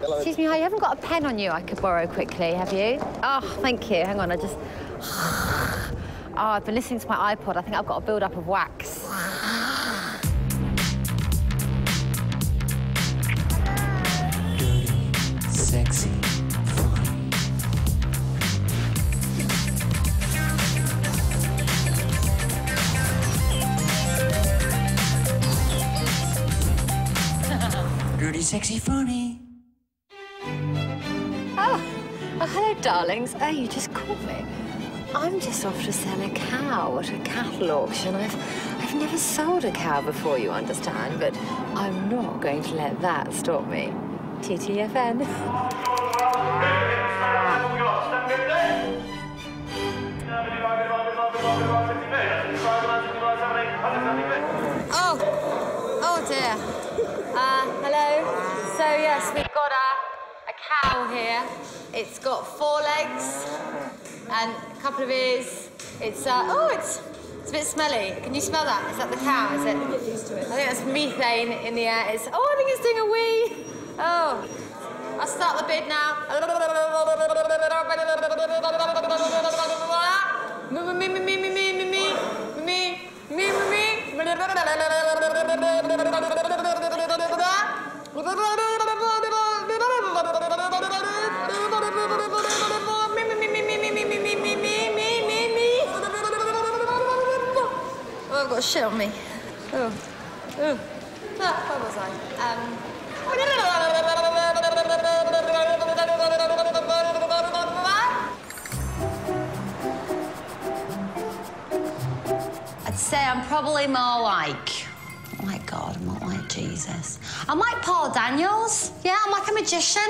Excuse me, you haven't got a pen on you I could borrow quickly, have you? Oh, thank you. Hang on, I just... Oh, I've been listening to my iPod. I think I've got a build-up of wax. Dirty, Sexy. funny. Dirty, sexy, funny. Hello, darlings. Oh, you just called me. I'm just off to sell a cow at a cattle auction. I've, I've never sold a cow before, you understand, but I'm not going to let that stop me. TTFN. Oh, oh dear. Uh, hello. So yes, we've got a, a cow here. It's got four legs and a couple of ears. It's uh, oh, it's it's a bit smelly. Can you smell that? Is that the cow? Is it? Get used to it. I think that's methane in the air. It's oh, I think it's doing a wee. Oh, I'll start the bid now. Me, me, me, me, me, me, me, me, shit on me. Oh, oh. Ah, where was I? Um. I'd say I'm probably more like, oh my God, I'm not like Jesus. I'm like Paul Daniels. Yeah, I'm like a magician.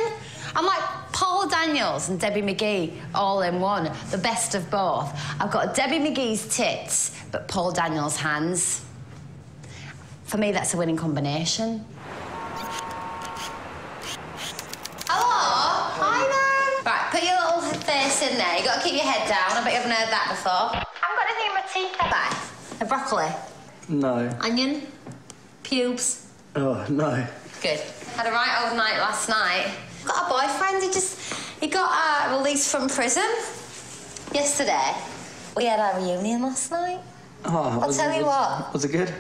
I'm like Paul Daniels and Debbie McGee all in one, the best of both. I've got Debbie McGee's tits, but Paul Daniels' hands. For me, that's a winning combination. Hello? Hi there. Right, put your little face in there. you got to keep your head down. I bet you haven't heard that before. I haven't got anything in my teeth, have I? A broccoli? No. Onion? Pubes? Oh, no. Good. Had a right old night last night. Got a boyfriend. He just he got uh, released from prison yesterday. We had our reunion last night. Oh, I'll tell you what. Was it good?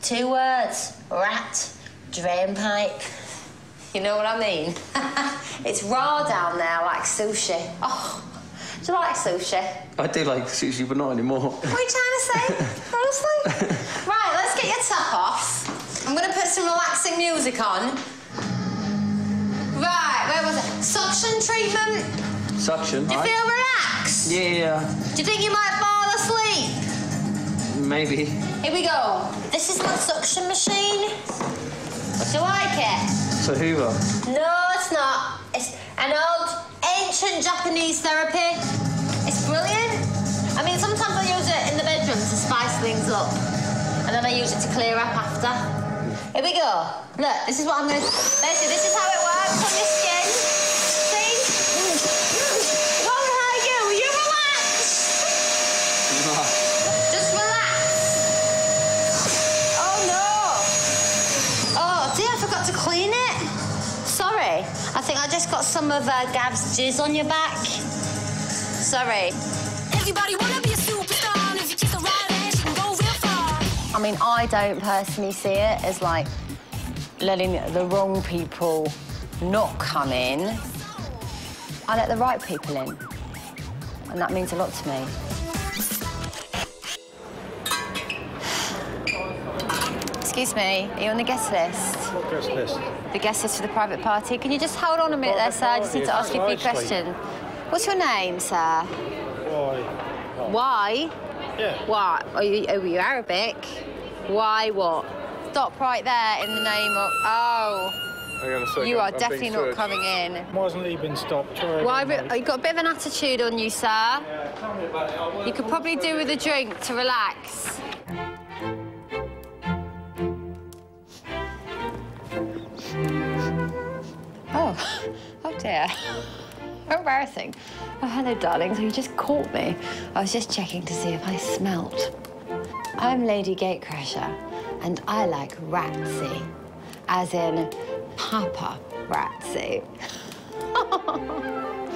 Two words: rat, drain pipe. You know what I mean? it's raw down there, like sushi. Oh, do you like sushi? I do like sushi, but not anymore. What are you trying to say? Honestly? right, let's get your top off. I'm gonna put some relaxing music on. Suction treatment. Suction. Do you right? feel relaxed? Yeah, Do you think you might fall asleep? maybe. Here we go. This is my suction machine. Do you like it? So Hoover. Uh? No, it's not. It's an old, ancient Japanese therapy. It's brilliant. I mean, sometimes I use it in the bedroom to spice things up. And then I use it to clear up after. Here we go. Look, this is what I'm going to... Basically, this is how it works on your skin. See? What are you? Will you relax? Just relax. Oh, no. Oh, dear, I forgot to clean it. Sorry. I think I just got some of uh, Gab's jizz on your back. Sorry. Everybody wanna be a superstar. and If you kiss the right ass, you can go real far. I mean, I don't personally see it as like letting the wrong people not come in. I let the right people in. And that means a lot to me. Excuse me, are you on the guest list? What guest list? The guest list for the private party. Can you just hold on a minute there, sir? I just need to ask you a few questions. What's your name, sir? Why? Why? Yeah. Why? Are you, oh, are you Arabic? Why what? Stop right there in the name of. Oh, Hang on a you are I'm definitely not coming in. Why hasn't he been stopped? Why? mate. You've got a bit of an attitude on you, sir. You could probably do with a drink to relax. Oh, oh dear. How embarrassing. Oh, hello, darling. So you just caught me. I was just checking to see if I smelt. I'm Lady Gatecrasher, and I like ratsy. as in Papa Razzie.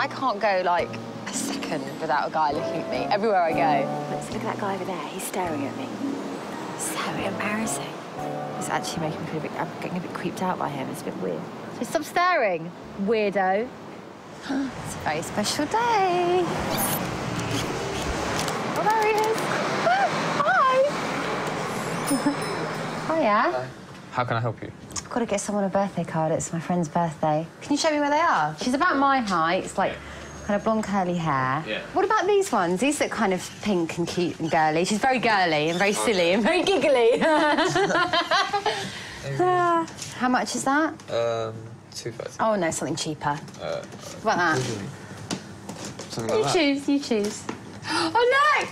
I can't go like a second without a guy looking at me everywhere I go. Let's look at that guy over there. He's staring at me. So embarrassing. It's actually making me feel a bit. I'm getting a bit creeped out by him. It's a bit weird. So stop staring, weirdo. It's a very special day. Oh, there he is. Hi. Hiya. How can I help you? I've got to get someone a birthday card. It's my friend's birthday. Can you show me where they are? She's about my height. It's like kind of blonde curly hair. Yeah. What about these ones? These look kind of pink and cute and girly. She's very girly and very silly and very giggly. How much is that? Um, two. Oh no, something cheaper. Uh, What about that? something You like that. choose, you choose. Oh, look!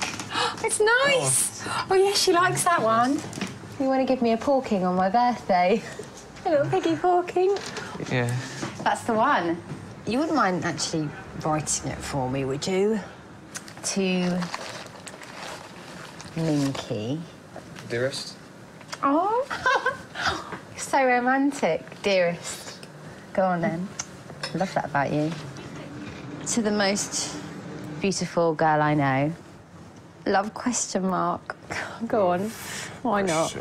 It's nice! Oh, yeah, she likes that one. You want to give me a porking on my birthday? A little piggy porking? Yeah. That's the one. You wouldn't mind actually writing it for me, would you? To Minky. Dearest. Oh, so romantic, dearest. Go on then. I love that about you. To the most beautiful girl I know. Love question mark. Go on. Why not?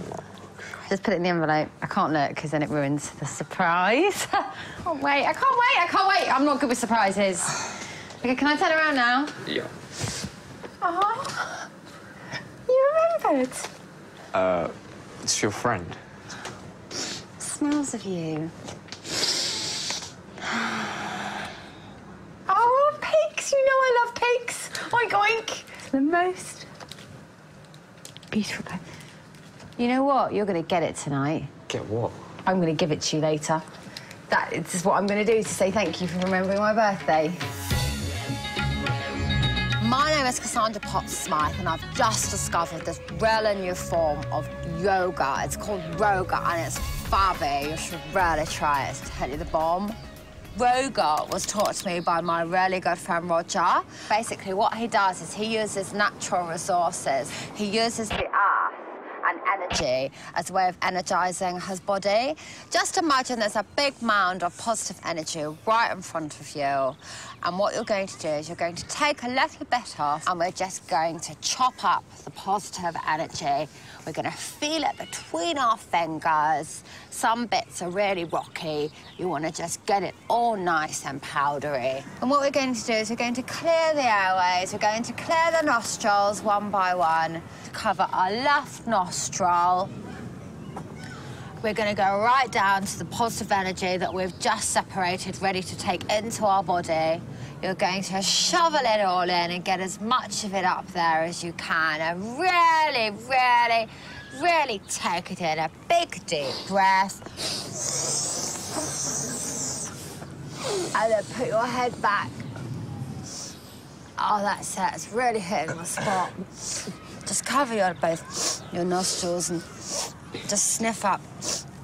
Just put it in the envelope. I can't look because then it ruins the surprise. can't wait. I can't wait. I can't wait. I'm not good with surprises. Okay, can I turn around now? Yeah. Oh, you remembered. Uh, it's your friend. Smells of you. Oh, pigs! You know I love pigs. Oink oink. It's the most beautiful. pig. You know what? You're going to get it tonight. Get what? I'm going to give it to you later. That is what I'm going to do to say thank you for remembering my birthday. My name is Cassandra Potts Smythe, and I've just discovered this really new form of yoga. It's called Roga, and it's fabby. You should really try it. It's totally the bomb. Roga was taught to me by my really good friend Roger. Basically, what he does is he uses natural resources. He uses the earth and energy as a way of energizing his body. Just imagine there's a big mound of positive energy right in front of you. And what you're going to do is you're going to take a little bit off and we're just going to chop up the positive energy. We're going to feel it between our fingers. Some bits are really rocky. You want to just get it all nice and powdery. And what we're going to do is we're going to clear the airways. We're going to clear the nostrils one by one to cover our left nostril. We're going to go right down to the positive energy that we've just separated, ready to take into our body. You're going to shovel it all in and get as much of it up there as you can. And really, really, really take it in. A big, deep breath. And then put your head back. Oh, that's it. It's really hitting the spot. Just cover your both your nostrils and just sniff up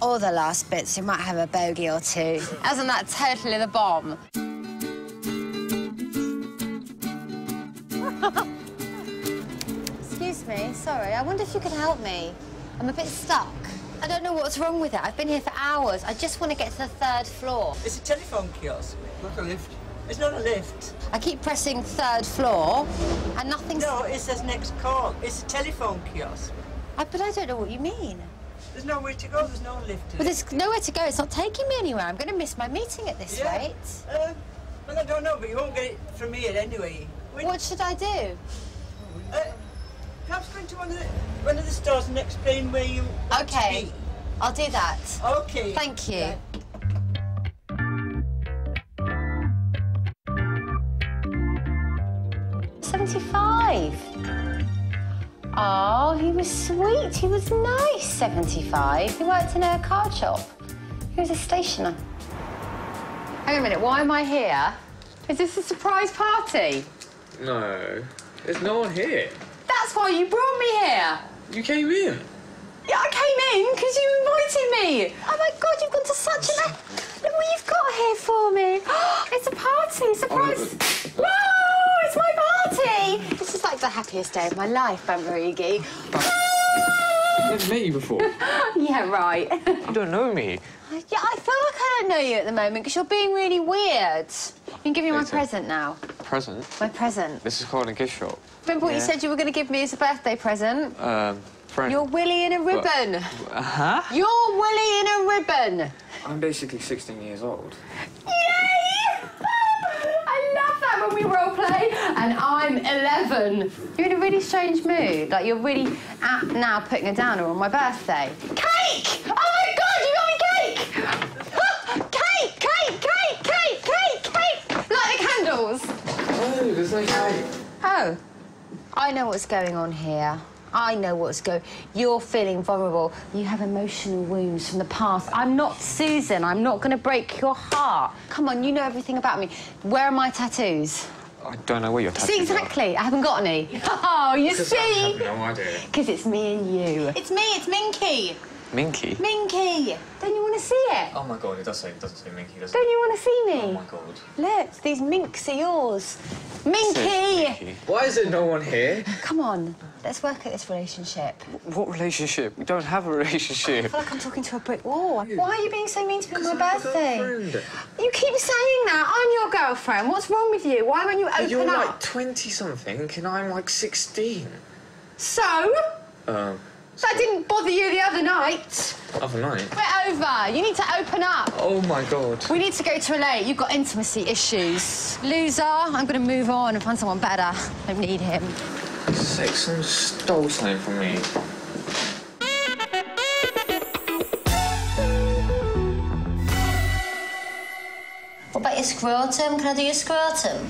all the last bits. You might have a bogey or two. Isn't that totally the bomb? Excuse me, sorry. I wonder if you could help me. I'm a bit stuck. I don't know what's wrong with it. I've been here for hours. I just want to get to the third floor. It's a telephone kiosk. Not a lift. It's not a lift. I keep pressing third floor, and nothing's. No, it says next call. It's a telephone kiosk. I, but I don't know what you mean. There's nowhere to go. There's no lift. to But there's nowhere to go. It's not taking me anywhere. I'm going to miss my meeting at this Yeah. rate. Uh, well, I don't know, but you won't get it from here anyway. When- What should I do? Uh, perhaps go into one of the one of the stores and explain where you. want to Okay. I'll do that. Okay. Thank you. Seventy-five. Oh, he was sweet. He was nice. Seventy-five. He worked in a card shop. He was a stationer. Hang on a minute. Why am I here? Is this a surprise party? No. There's no one here. That's why you brought me here. You came in. Yeah, I came in because you invited me. Oh my god, you've gone to such a le- Look what you've got here for me. it's a party, surprise. My party. This is like the happiest day of my life, Bambarigi. I've never met you before. yeah, right. you don't know me. yeah, I feel like I don't know you at the moment because you're being really weird. You can give me my present now. Present. My present. This is called a gift shop. Remember what you said you were going to give me as a birthday present? Um, friend. You're Willy in a ribbon. Uh huh. You're Willy in a ribbon. I'm basically 16 years old. Yay! I love that when we role play, and I'm 11. You're in a really strange mood. Like you're really at now putting a downer on my birthday. Cake! Oh my god, you got me cake! cake, cake, cake, cake, cake, cake! Light the candles. Oh, there's no cake. Oh, I know what's going on here. I know what's going. You're feeling vulnerable. You have emotional wounds from the past. I'm not Susan. I'm not going to break your heart. Come on, you know everything about me. Where are my tattoos? I don't know where your See tattoos are. exactly. I haven't got any. Oh, you Because I see? have no idea. Because it's me and you. It's me. It's Minky. Minky? Minky. Don't you want to see it? Oh my god, it does say, it doesn't say Minky, does it? Don't you want to see me? Oh my god. Look, these minks are yours. Minky. Why is there no one here? Come on, let's work at this relationship. What relationship? We don't have a relationship. I feel like I'm talking to a brick wall. Why are you being so mean to me on my birthday? You keep saying that. I'm your girlfriend. What's wrong with you? Why won't you open You're up? like 20 something and I'm like 16. So? Um, That didn't bother you the other night. other night. We're over. You need to open up. Oh my god. We need to go to LA. You've got intimacy issues. Loser, I'm going to move on and find someone better. I Don't need him. Six, someone stole something from me. What about your scrotum? Can I do your scrotum?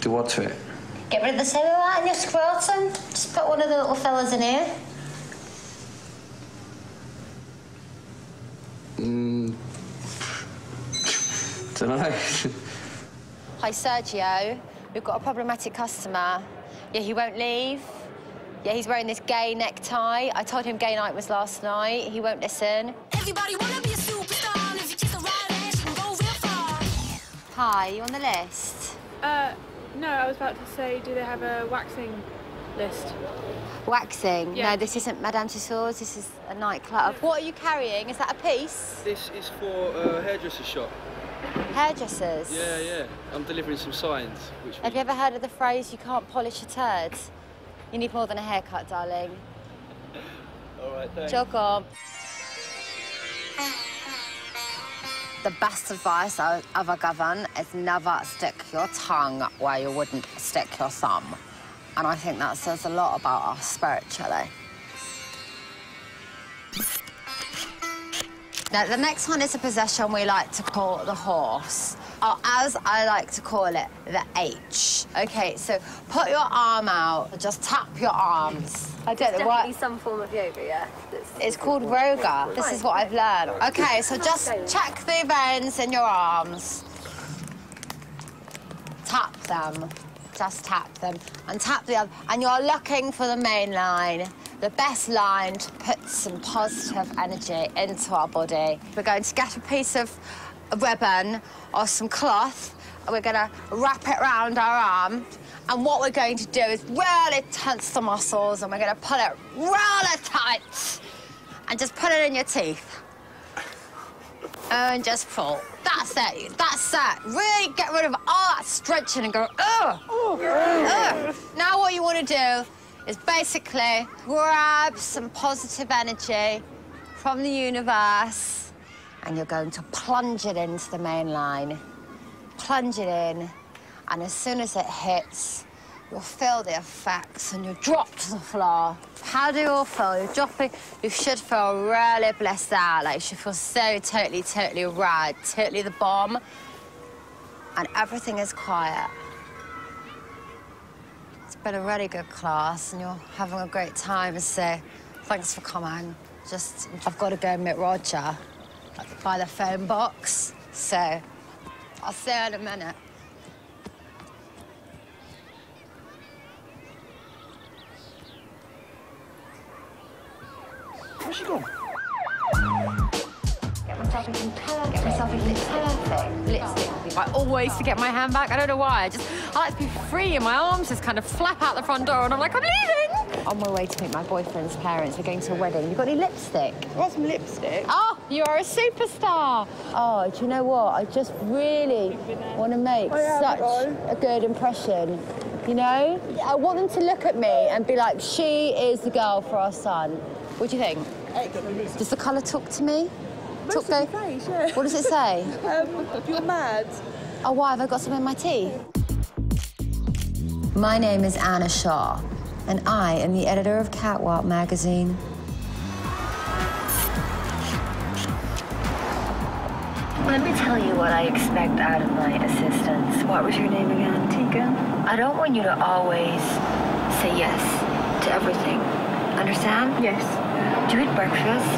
Do what to it? Get rid of the cellulite in your scrotum. Just put one of the little fellas in here. Mm. Don't know. Hi, Sergio. We've got a problematic customer. Yeah, he won't leave. Yeah, he's wearing this gay necktie. I told him gay night was last night. He won't listen. Everybody wanna be a superstar. If you kiss the right ass, you can go real far. Hi, you on the list? Uh, no, I was about to say, do they have a waxing list? Waxing? Yeah. No, this isn't Madame Tussauds. This is a nightclub. What are you carrying? Is that a piece? This is for a hairdresser shop. Hairdressers? Yeah, yeah. I'm delivering some signs. Which Have you ever heard of the phrase, you can't polish a turd? You need more than a haircut, darling. All right, thanks. Jog on. Ah. The best advice I would ever given is never stick your tongue where you wouldn't stick your thumb. And I think that says a lot about us spiritually. Now, the next one is a possession we like to call the horse, or as I like to call it, the H. Okay, so put your arm out, just tap your arms. I don't know what. some form of yoga, yeah. It's called Roga. This is what I've learned. Okay, so just check the veins in your arms. Tap them. Just tap them. And tap the other. And you're looking for the main line. The best line to put some positive energy into our body. We're going to get a piece of ribbon or some cloth and we're going to wrap it around our arm. And what we're going to do is really tense the muscles and we're going to pull it really tight and just put it in your teeth. And just pull. That's it. That's it. Really get rid of all that stretching and go, ugh. Oh, ugh. Now what you want to do is basically grab some positive energy from the universe and you're going to plunge it into the main line. Plunge it in, and as soon as it hits, you'll feel the effects and you'll drop to the floor. How do you all feel? You're dropping, you should feel really blessed out. Like you should feel so totally, totally rad, totally the bomb. And everything is quiet. It's been a really good class and you're having a great time, so thanks for coming. Just, I've got to go meet Roger by the phone box. So I'll see her in a minute. Where's she gone? Get myself in lip Lipstick. I always forget my handbag. I don't know why. I just I like to be free and my arms, just kind of flap out the front door, and I'm like, I'm leaving. On my way to meet my boyfriend's parents. We're going to a wedding. You got any lipstick? Got some lipstick. Oh, you are a superstar. Oh, do you know what? I just really want to make I such a good impression. You know? I want them to look at me and be like, she is the girl for our son. What do you think? Excellent. Does the colour talk to me? Talk Most of your face, yeah. What does it say? Um, you're mad. Oh, why? Have I got some in my tea? My name is Anna Shaw, and I am the editor of Catwalk magazine. Let me tell you what I expect out of my assistants. What was your name again, Tegan? I don't want you to always say yes to everything. Understand? Yes. Do you eat breakfast?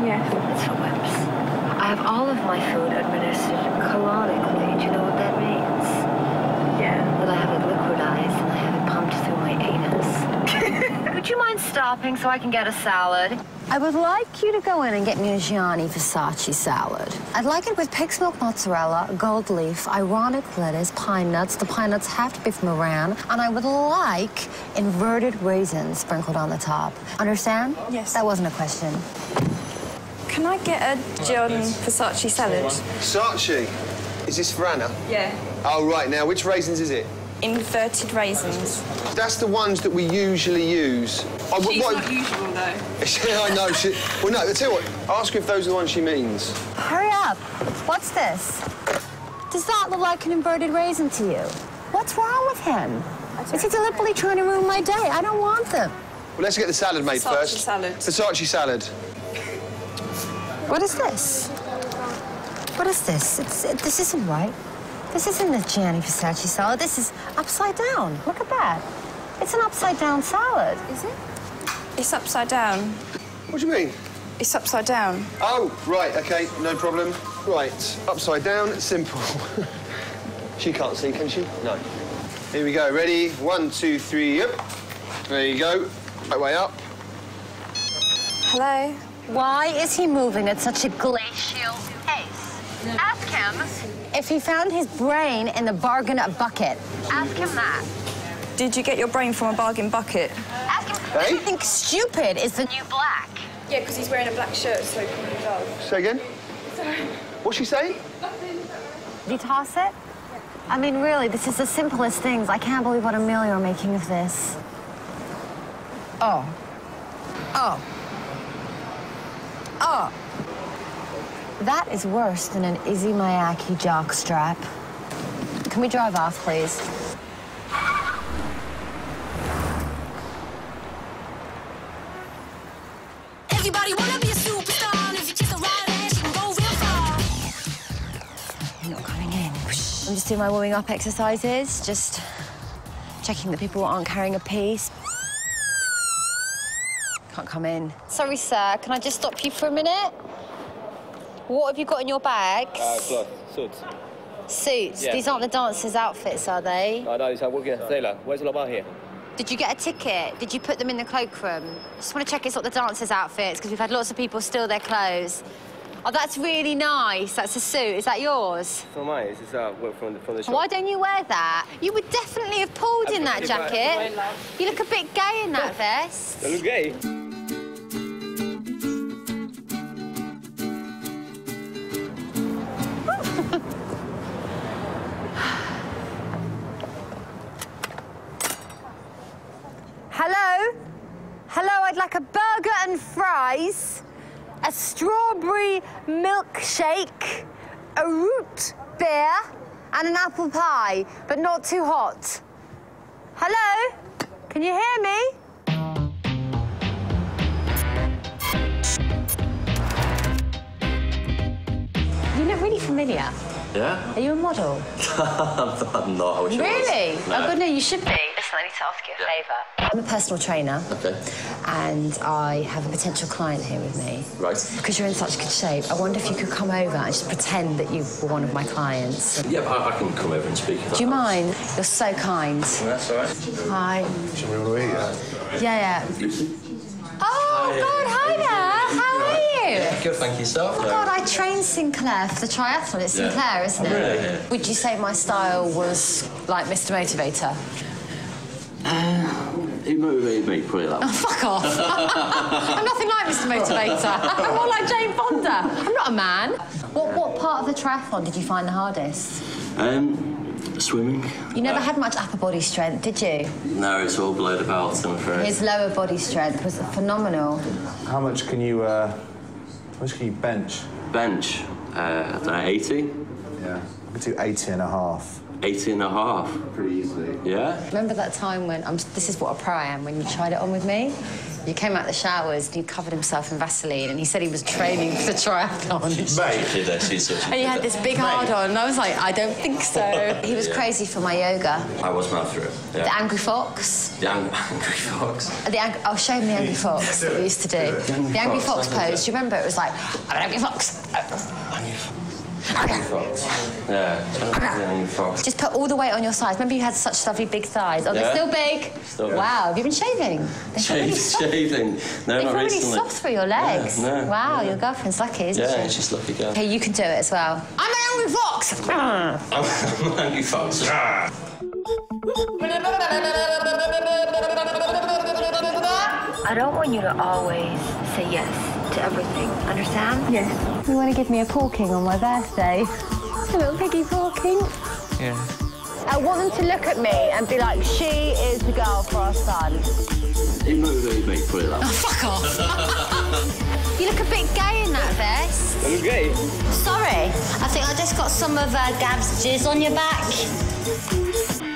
Yes. It's for whips. I have all of my food administered colonically. Do you know what that means? Yeah. That I have it liquidized and I have it pumped through my anus. Would you mind stopping so I can get a salad? I would like you to go in and get me a Gianni Versace salad. I'd like it with pig's milk mozzarella, gold leaf, ironic lettuce, pine nuts. The pine nuts have to be from Iran. And I would like inverted raisins sprinkled on the top. Understand? Yes. That wasn't a question. Can I get a Gianni Versace salad? Versace? Is this for Anna? Yeah. Oh, right. Now, which raisins is it? Inverted raisins. That's the ones that we usually use. What- She's what- not usual though. Yeah, I know. She, well, no, I tell you what. Ask her if those are the ones she means. Hurry up. What's this? Does that look like an inverted raisin to you? What's wrong with him? Is he deliberately trying to ruin my day? I don't want them. Well, let's get the salad made Versace first. salad. Versace salad. What is this? What is this? It's, it, this isn't right. This isn't the Gianni Versace salad. This is upside down. Look at that. It's an upside down salad. Is it? It's upside down. What do you mean? It's upside down. Oh, right. Okay, no problem. Right, upside down. Simple. she can't see, can she? No. Here we go. Ready? One, two, three. Yep. There you go. Right way up. Hello? Why is he moving at such a glacial pace? Ask him if he found his brain in the bargain bucket. Ask him that. Did you get your brain from a bargain bucket? Ask him Hey? if he thinks stupid is the new black. Yeah, because he's wearing a black shirt, so can you? Say again. What's she saying? Did you toss it? I mean, really, this is the simplest things. I can't believe what Amelia are making of this. Oh. Oh. Oh. That is worse than an Issey Miyake jockstrap. Can we drive off, please? Everybody wanna be a superstar, if you kiss the right ass, you can go real far. You're not coming in. I'm just doing my warming up exercises, just checking that people aren't carrying a piece. Can't come in. Sorry, sir. Can I just stop you for a minute? What have you got in your bags? cloth, suits. Suits. yeah. These aren't the dancers' outfits, are they? No, no, it's a working sailor. Where's the lot here? Did you get a ticket? Did you put them in the cloakroom? Just want to check it's not the dancers' outfits because we've had lots of people steal their clothes. Oh, that's really nice. That's a suit. Is that yours? From mine. This is uh, from the, from the shop. Why don't you wear that? You would definitely have pulled in that jacket. You look a bit gay in that vest. I look gay. Strawberry milkshake, a root beer, and an apple pie, but not too hot. Hello? Can you hear me? You look really familiar. Yeah? Are you a model? I'm not. I wish I was. Really? No. Oh, good, no, you should be. Listen, I need to ask you a favour. I'm a personal trainer. Okay. And I have a potential client here with me. Right. Because you're in such good shape, I wonder if you could come over and just pretend that you were one of my clients. Yeah, I, I can come over and speak. Do you helps. mind? You're so kind. That's all right. Hi. Somebody want to eat that? Yeah, yeah. Oh, God, hi there. Good, thank you, yourself. Oh God, I trained Sinclair for the triathlon. It's Yeah. Sinclair, isn't it? Really? Yeah. Would you say my style was like Mr. Motivator? He motivated me, put it that way. Oh, fuck off. I'm nothing like Mr. Motivator. I'm more like Jane Fonda. I'm not a man. What, what part of the triathlon did you find the hardest? Um, swimming? You never had much upper body strength, did you? No, it's all below the belt, I'm afraid. His lower body strength was phenomenal. How much can you, uh, how much can you bench? Bench? Uh, I don't know, 80? Yeah. I could do 80 and a half. 80 and a half? Pretty easily. Yeah? Remember that time when, um, this is what a pro I am, when you tried it on with me? You came out the showers and he covered himself in Vaseline and he said he was training for the triathlon. Mate. Did she's such And he had this big hard on, and I was like, I don't think so. He was Yeah. crazy for my yoga. I was mad through it. Yeah. The angry fox. The ang- angry fox. The ang- I'll show him the angry fox that we used to do. The angry The angry fox, fox pose. Do you remember? It was like, I'm an angry fox. Angry fox. Yeah, the angry fox. Just put all the weight on your thighs. Remember you had such lovely big thighs. Oh, they're still big. Still big. wow, have you been shaving? They've really Shaving, soft. shaving. No, They've not really recently. soft through your legs. Yeah, no. Wow, your girlfriend's lucky, isn't Yeah, she? she's lucky girl. Okay, you can do it as well. I'm an angry fox. I'm I'm an angry fox. I don't want you to always say yes to everything. Understand? Yes. You want to give me a porking on my birthday? A little piggy porking? Yeah. I want them to look at me and be like, she is the girl for our son. He motivated me, put it that way. Fuck off. you look a bit gay in that vest. I'm gay. Sorry, I think I just got some of uh, Gab's jizz on your back. Dirty Sexy Phone.